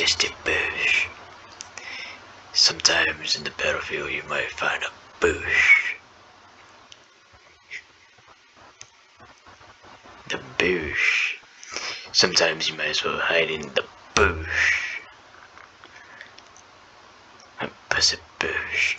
bush. Sometimes in the battlefield you might find a bush. The bush. Sometimes you might as well hide in the bush. A pussy bush.